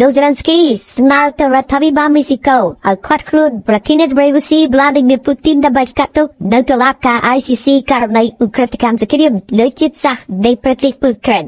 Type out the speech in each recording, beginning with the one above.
លោក Zelensky ស្នើទៅរដ្ឋាភិបាលមេស៊ីកូឲ្យខាត់ខ្លួនប្រធានាធិបតីរុស្ស៊ី Vladimir Putin ដើម្បីស្កាត់ទុកនៅតុលាការ ICC ករណីឧក្រិដ្ឋកម្មសង្គ្រាមលើជាតិសាសន៍នៃប្រទេសអ៊ុយក្រែន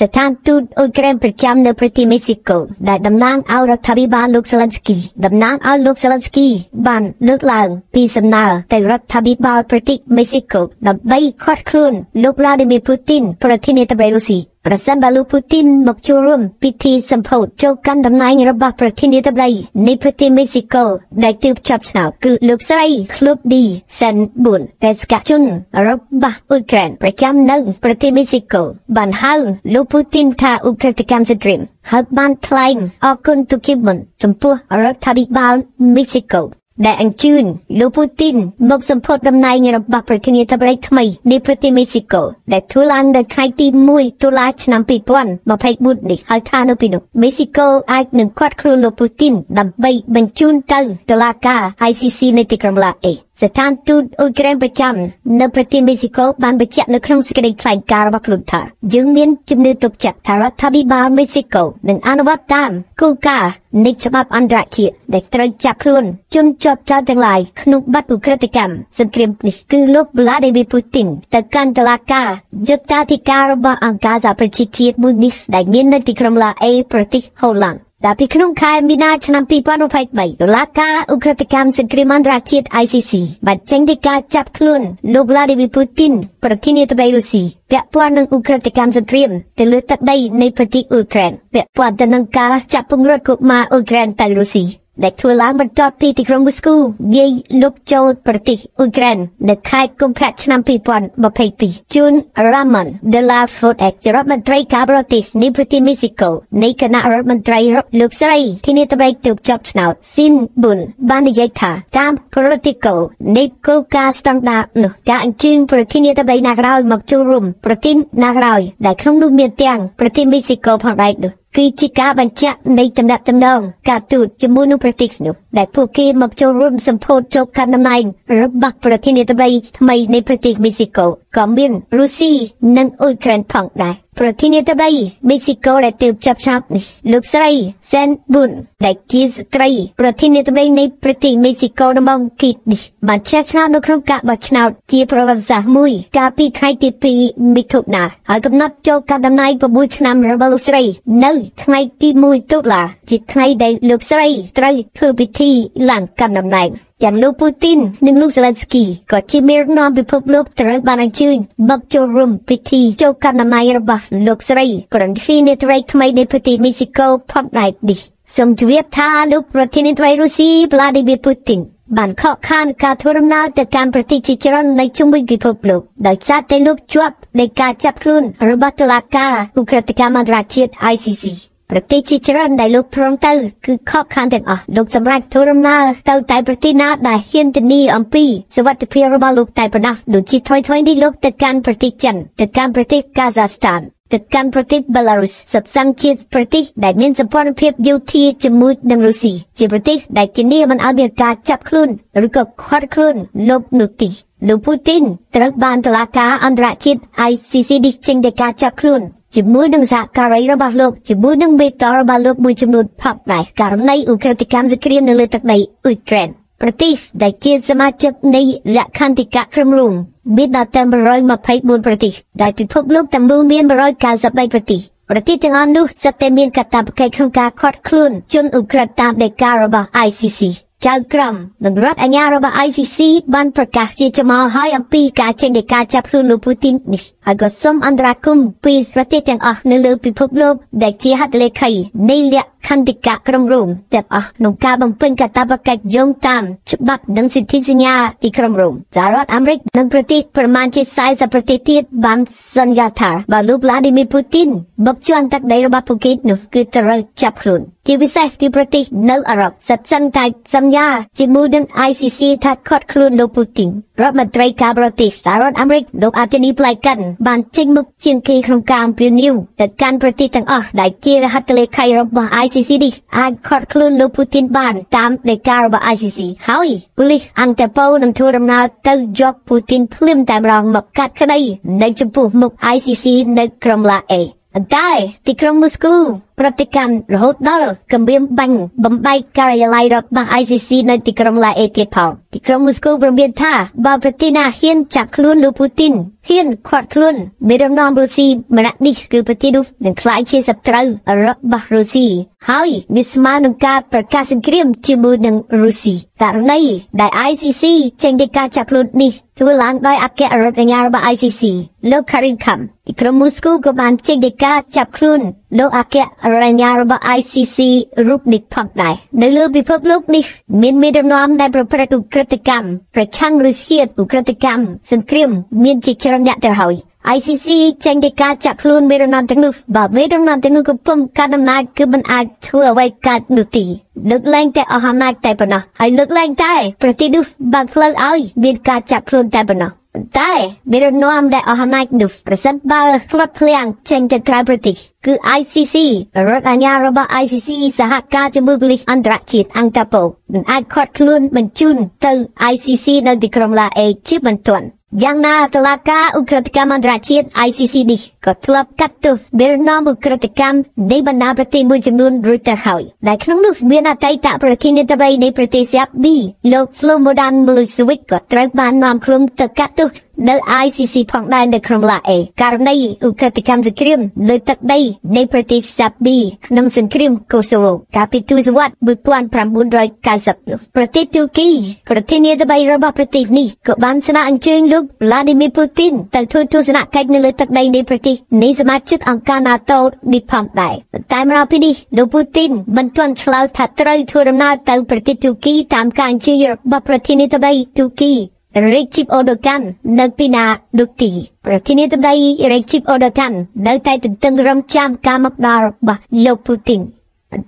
ស្ថានទូតអ៊ុយក្រែនប្រចាំនៅប្រទេសមេស៊ីកូដែលតំណាងឲ្យរដ្ឋាភិបាលលោកសេឡិនស្គីតំណាងឲ្យលោកសេឡិនស្គីបានលើកឡើងពីសំណើទៅរដ្ឋាភិបាលប្រទេសមេស៊ីកូដើម្បីខាត់ខ្លួនលោក Vladimir Putin ប្រធានាធិបតីរុស្ស៊ី ប្រសិនបើលោកពូទីនមកចូលរួមពិធីសម្ពោធចូលកាន់តំណែងរបស់ប្រធានាធិបតីនៃប្រទេសមេស៊ីកូដែលទើបចាប់ឆ្នោតគឺលោកស្រី Club D Sen Bun បេស្កាជនរបស់អ៊ុយក្រែនប្រចាំនៅប្រទេសមេស៊ីកូបានហៅលោកពូទីនថាឧក្រិដ្ឋកម្មសង្គ្រាមហើយបានថ្លែងអរគុណទូគីមុនចំពោះរដ្ឋាភិបាលមេស៊ីកូ ដែលអញ្ជើញលោកពូទីនមកសម្ពោធតំណែងរបស់ប្រធានាធិបតីថ្មីនៃប្រទេសមេស៊ីកូដែលធ្វើឡើងនៅថ្ងៃទី1តុលាឆ្នាំ2024នេះហើយថានៅពីនោះមេស៊ីកូអាចនឹងកាត់ខ្លួនលោកពូទីនដើម្បីបញ្ជូនទៅតុលាការ ICC នៃទីក្រុងឡាអេស្ថានទូតអ៊ុយក្រែនប្រចាំនៅប្រទេសមេស៊ីកូបានបញ្ជាក់នៅក្នុងសេចក្តីថ្លែងការណ៍របស់ខ្លួនថាយើងមានជំនឿទុកចិត្តថារដ្ឋាភិបាលមេស៊ីកូនឹងអនុវត្តតាមគោលការណ៍នៃច្បាប់អន្តរជាតិដែលត្រូវចាប់ខ្លួនជនជាប់ចោទទាំងឡាយក្នុងបទឧក្រិដ្ឋកម្មសង្គ្រាមនេះគឺលោក Vladimir Putin ទៅកាន់តុលាការយុត្តាធិការរបស់អង្គការសហប្រជាជាតិមួយនេះដែលមាននៅទីក្រុងឡាអេប្រទេសហូឡង់ ដែលពីក្នុងខែមីនាឆ្នាំ2023តុលាការអ៊ុក្រិដ្ឋកម្មសង្គ្រាមអន្តរជាតិ ICC បានចេញដីកាចាប់ខ្លួនលោក Vladimir Putin ប្រធានាធិបតីរុស្ស៊ីពាក់ព័ន្ធនឹងអ៊ុក្រិដ្ឋកម្មសង្គ្រាមទៅលើទឹកដីនៃប្រទេសអ៊ុយក្រែនពាក់ព័ន្ធទៅនឹងការចាប់ពង្រត់កុមារអ៊ុយក្រែនទៅរុស្ស៊ី ដែលធ្វើឡើងបន្ទាប់ពីទីក្រុងមូស្គូវាយលុកចូលប្រទេសអ៊ុយក្រែននៅខែកុម្ភៈឆ្នាំ2022ជូនរ៉ាម៉ាន់ដេឡាហ្វូតអេករដ្ឋមន្ត្រីការបរទេសនៃប្រទេសមេស៊ីកូនៃគណៈរដ្ឋមន្ត្រីលោកស្រីធានាថ្មីទើបចប់ឆ្នោតស៊ីនប៊ុនបាននិយាយថាតាមប្រតិកោនៃគោលការណ៍ស្តង់ដារនោះការអញ្ជើញប្រធានាថ្មីណាក្រោយមកចូលរួមប្រទេសណាក្រោយដែលក្នុងនោះមានទាំងប្រទេសមេស៊ីកូផងដែរនោះគឺជាការបញ្ជាក់នៃតំណែងតំណងការទូតជាមួយនឹងប្រទេសនោះដែលពួកគេមកចូលរួមសម្ពោធចូលកាន់តំណែងរបស់ប្រធានាធិបតីថ្មីនៃប្រទេសមេស៊ីកូ ក៏មានរុស្ស៊ីនិងអ៊ុយក្រែនផងដែរប្រធានាធិបតីមេស៊ីកូដែលទើបចាប់ឆាប់នេះលោកស្រីសែនប៊ុនដែលជាស្ត្រីប្រធានាធិបតីនៃប្រទេសមេស៊ីកូដំបងគីតនេះបានឈ្នះឆ្នោតនៅក្នុងការបោះឆ្នោតជាប្រវត្តិសាស្ត្រមួយកាលពីថ្ងៃទី2មិថុនាហើយកំណត់ចូលកាន់តំណែង6ឆ្នាំរបស់លោកស្រី នៅថ្ងៃទី1តុលាជាថ្ងៃដែលលោកស្រីត្រូវធ្វើពិធីឡើងកាន់តំណែងយ៉ាងលោកពូទីននិងលោកសេឡិនស្គីក៏ជាមេដឹកនាំពិភពលោកត្រូវបានអញ្ជើញមកចូលរួមពិធីចូលកាន់តំណែងរបស់លោកស្រីប្រធានាធិបតីថ្មីនៃប្រទេសមេស៊ីកូផងដែរនេះសូមជម្រាបថាលោកប្រធានាធិបតីរុស្ស៊ី Vladimir Putin បានខកខានការធ្វើដំណើរទៅកាន់ប្រទេសជាច្រើននៅជុំវិញពិភពលោកដោយសារតែលោកជាប់នៃការចាប់ខ្លួនរបស់តុលាការឧក្រិដ្ឋកម្មអន្តរជាតិ ICC ប្រទេសជាច្រើនដែលលោកព្រមទៅគឺខកខានទាំងអស់លោកសម្រាប់ធ្វើដំណើរទៅតែប្រទេសណាដែលហ៊ានធានាអំពីសុវត្ថិភាពរបស់លោកតែប៉ុណ្ណោះដូចជាថ្មីថ្មីនេះលោកទៅកាន់ប្រទេសចិនទៅកាន់ប្រទេសកាហ្សាស្ថានទៅកាន់ប្រទេសបេឡារុសសិក្សាជាប្រទេសដែលមានសម្ព័ន្ធភាពយោធាជាមួយនឹងរុស្ស៊ីជាប្រទេសដែលធានាមិនឲ្យមានការចាប់ខ្លួនឬក៏ខាត់ខ្លួនលោកនោះទីលោកពូទីនត្រូវបានតុលាការអន្តរជាតិ ICC នេះចេញដីកាចាប់ខ្លួន ជាមួយនឹងសហការីរបស់លោកជាមួយនឹងមេតរបស់លោកមួយចំនួនផបដែរករណីឧក្រិដ្ឋកម្មសង្គ្រាមនៅលើទឹកដីអ៊ុយក្រែនប្រទេសដែលជាសមាជិកនៃលក្ខន្តិកៈក្រុមរួមមានដល់តែ124ប្រទេសដែលពិភពលោកទាំងមូលមាន193ប្រទេសប្រទេសទាំងអស់នោះសុទ្ធតែមានកាតព្វកិច្ចក្នុងការខាត់ខ្លួនជនឧក្រិដ្ឋតាមដីការបស់ ICC ចៅក្រមនិងរដ្ឋអាជ្ញារបស់ ICC បានប្រកាសជាចំអហើយអំពីការចេញនៃការចាប់ខ្លួនលោកពូទីននេះ ហើយក៏សូមអន្តរាគមន៍ពីប្រទេសទាំងអស់នៅលើពិភពលោកដែលជាហត្ថលេខីនៃលក្ខន្តិកៈក្រុមរំទាំងអស់ក្នុងការបំពេញកាតព្វកិច្ចយោងតាមច្បាប់និងសិទ្ធិសញ្ញាពីក្រុមរំសហរដ្ឋអាមេរិកនិងប្រទេសប្រមាណជា40ប្រទេសទៀតបានសន្យាថាបើលោក Vladimir Putin បុកជន់ទឹកដីរបស់ពួកគេនោះគឺត្រូវចាប់ខ្លួនជាពិសេសគឺប្រទេសនៅអឺរ៉ុបសិតសិនតែសន្យាជាមួយនឹង ICC ថាខាត់ខ្លួនលោកពូទីន រដ្ឋមន្ត្រីការបរទេសសហរដ្ឋអាមេរិកលោកអាតនីប្លៃកិនបានចេញមុខជាងគេក្នុងការអំពាវនាវទៅកាន់ប្រទេសទាំងអស់ដែលជារហត្ថលេខីរបស់ ICC នេះអាចខាត់ខ្លួនលោកពូទីនបានតាមដីការបស់ ICC ហើយប៉ូលីសអង្គតប៉ូនឹងធ្វើដំណើរទៅយកពូទីនភ្លាមតែម្ដងមកកាត់ក្តីនៅចំពោះមុខ ICC នៅក្រុងឡាអេតែទីក្រុងមូស្គូ ប្រតិកម្មរហូតដល់គម្រាមបាញ់បំបែកការិយាល័យរបស់ ICC នៅទីក្រុងឡាអេទៀតផងទីក្រុងមូស្គូព្រមានថាបើប្រទេសណាហ៊ានចាប់ខ្លួនលោកពូទីនហ៊ានខាត់ខ្លួនមេដឹកនាំរុស្ស៊ីម្នាក់នេះគឺប្រទេសនោះនឹងក្លាយជាសត្រូវរបស់រុស្ស៊ីហើយវាស្មើនឹងការប្រកាសសង្គ្រាមជាមួយនឹងរុស្ស៊ីករណីដែល ICC ចេញពីការចាប់ខ្លួននេះធ្វើឡើងដោយអគ្គរដ្ឋអាជ្ញារបស់ ICC លោក Karim Khan ទីក្រុងមូស្គូក៏បានចេញពីការចាប់ខ្លួនលោកអគ្គរដ្ឋអាជ្ញារបស់ ICC រូបនេះផងដែរនៅលើពិភពលោកនេះមានមេដឹកនាំដែលប្រព្រឹត្តឧក្រិដ្ឋកម្មប្រឆាំងរុស្ស៊ីឧក្រិដ្ឋកម្មសង្គ្រាមមានជាច្រើនអ្នកទៅហើយ ICC ចេញពីការចាក់ខ្លួនមេរណនទាំងនោះបើមេរណនទាំងនោះកំពុងកាត់ដំណើរគឺមិនអាចធ្វើអ្វីកើតនោះទេលើកលែងតែអស់អំណាចតែប៉ុណ្ណោះហើយលើកលែងតែប្រទេសនោះបើកផ្លូវឲ្យមានការចាក់ខ្លួនតែប៉ុណ្ណោះ តែមេរណមដែលអស់អំណាចនោះប្រសិនបើផ្លត់ភ្លាំងចេញទៅក្រៅប្រទេសគឺ ICC រដ្ឋអាជ្ញារបស់ ICC សហការជាមួយប៉ូលីសអន្តរជាតិអង្គតាប៉ូនឹងអាចខាត់ខ្លួនបញ្ជូនទៅ ICC នៅទីក្រុងឡាអេជាបន្ទាន់ យ៉ាងណាតឡាការឧក្រិដ្ឋកម្មអន្តរជាតិ ICC នេះក៏ធ្លាប់កាត់ទោសមេរណមឧក្រិដ្ឋកម្មនៃបណ្ដាប្រទេសមួយចំនួនរួចទៅហើយដែលក្នុងនោះមានអតីតប្រធានាធិបតីនៃប្រទេសសាប៊ីលោក Slobodan Milosevic ក៏ត្រូវបាននាំខ្លួនទៅកាត់ទោស នៅ ICC ផងដែរនៅក្នុងឡាអេករណីឧក្រិដ្ឋកម្មសង្គ្រាមលើទឹកដីនៃប្រទេសសាប៊ីក្នុងសង្គ្រាមកូសូវូកាលពីទសវត្ស1990ប្រទេសទូគីប្រធានាធិបតីរបស់ប្រទេសនេះក៏បានស្នើអញ្ជើញលោក Vladimir Putin ទៅធ្វើទស្សនកិច្ចនៅលើទឹកដីនៃប្រទេសនៃសមាជិកអង្គការ NATO នេះផងដែរតែមកពីនេះលោកពូទីនមិនទាន់ឆ្លើយថាត្រូវធ្វើដំណើរទៅប្រទេសទូគីតាមការអញ្ជើញរបស់ប្រធានាធិបតីទូគី Recep Erdogan នៅពីណាដូចទីប្រធានាធិបតី Recep Erdogan នៅតែទន្ទឹងរង់ចាំការមកដល់របស់លោកពូទីន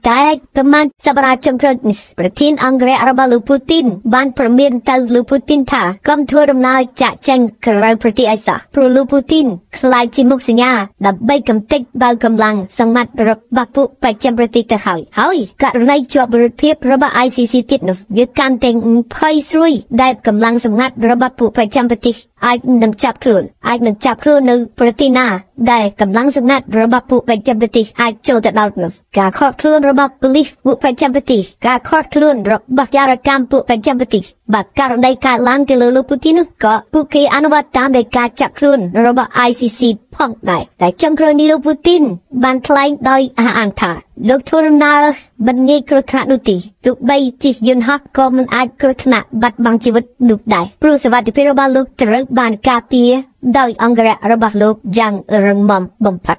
តែប្រមាណសប្តាហ៍ចុងក្រោយនេះប្រធានអង្គរៈរបស់លោកពូទីនបានប្រមានទៅលោកពូទីនថាកុំធ្វើដំណើរចាក់ចេញក្រៅប្រទេសអីសោះព្រោះលោកពូទីនខ្លាចជាមុខសញ្ញាដើម្បីកំទេចបើកម្លាំងសម្ងាត់របស់ពួកបច្ចឹមប្រទេសទៅហើយហើយករណីជាប់រដ្ឋភាពរបស់ ICC ទៀតនោះវាកាន់តែភ័យស្រួយដែលកម្លាំងសម្ងាត់របស់ពួកបច្ចឹមប្រទេសអាចនឹងចាប់ខ្លួនអាចនឹងចាប់ខ្លួននៅប្រទេសណាដែលកម្លាំងសម្ងាត់របស់ពួកបច្ចឹមប្រទេសអាចចូលទៅដល់នោះ ការខកខ្លួនរបស់ប៉ូលីសពួកបច្ចឹមប្រទេសការខកខ្លួនរបស់ចារកម្មពួកបច្ចឹមប្រទេសបើករណីកើតឡើងទៅលើលោកពូទីននោះក៏ពួកគេអនុវត្តតាមដោយការចាប់ខ្លួនរបស់ ICC ផងដែរតែចុងក្រោយនេះលោកពូទីនបានថ្លែងដោយអះអាងថាលោកធ្វើដំណើរមិនងាយគ្រោះថ្នាក់នោះទេទោះបីជិះយន្តហោះក៏មិនអាចគ្រោះថ្នាក់បាត់បង់ជីវិតនោះដែរព្រោះសវត្ថិភាពរបស់លោកត្រូវបានការពារដោយអង្គរៈរបស់លោកយ៉ាងរឹងមាំបំផុត